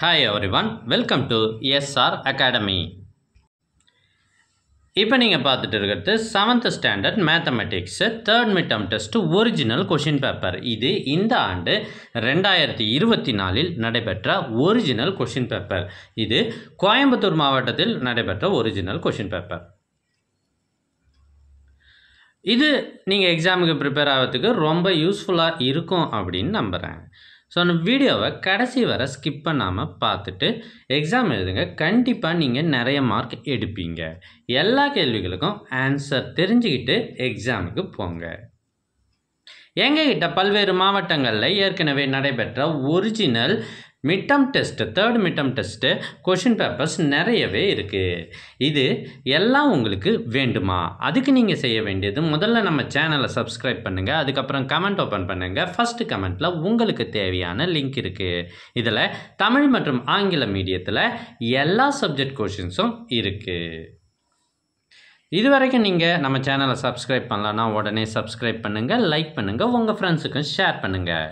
Hi everyone welcome to SR academy இப்போ நீங்கள் பார்த்துட்டு இருக்கிறது seventh standard mathematics third midterm test original question paper இது இந்த ஆண்டு ரெண்டாயிரத்தி இருபத்தி நாலில் நடைபெற்ற ஒரிஜினல் கொஷின் பேப்பர் இது கோயம்புத்தூர் மாவட்டத்தில் நடைபெற்ற ஒரிஜினல் கொஷின் பேப்பர் இது நீங்கள் எக்ஸாமுக்கு ப்ரிப்பேர் ஆகிறதுக்கு ரொம்ப யூஸ்ஃபுல்லாக இருக்கும் அப்படின்னு நம்புகிறேன் ஸோ அந்த வீடியோவை கடைசி வரை ஸ்கிப் பண்ணாமல் பார்த்துட்டு எக்ஸாம் எழுதுங்க. கண்டிப்பாக நீங்கள் நிறைய மார்க் எடுப்பீங்க. எல்லா கேள்விகளுக்கும் ஆன்சர் தெரிஞ்சுக்கிட்டு எக்ஸாமுக்கு போங்க. எங்ககிட்ட பல்வேறு மாவட்டங்களில் ஏற்கனவே நடைபெற்ற original midterm test third midterm test question papers நிறையவே இருக்குது இது எல்லாம் உங்களுக்கு வேண்டுமா? அதுக்கு நீங்கள் செய்ய வேண்டியது முதல்ல நம்ம சேனலை சப்ஸ்கிரைப் பண்ணுங்கள் அதுக்கப்புறம் கமெண்ட் ஓப்பன் பண்ணுங்கள் ஃபஸ்ட்டு கமெண்ட்டில் உங்களுக்கு தேவையான லிங்க் இருக்குது இதில் தமிழ் மற்றும் ஆங்கில மீடியத்தில் எல்லா சப்ஜெக்ட் கொஷின்ஸும் இருக்குது இது வரைக்கும் நீங்கள் நம்ம சேனலை சப்ஸ்கிரைப் பண்ணலன்னா உடனே சப்ஸ்கிரைப் பண்ணுங்கள் லைக் பண்ணுங்கள் உங்கள் ஃப்ரெண்ட்ஸுக்கும் ஷேர் பண்ணுங்கள்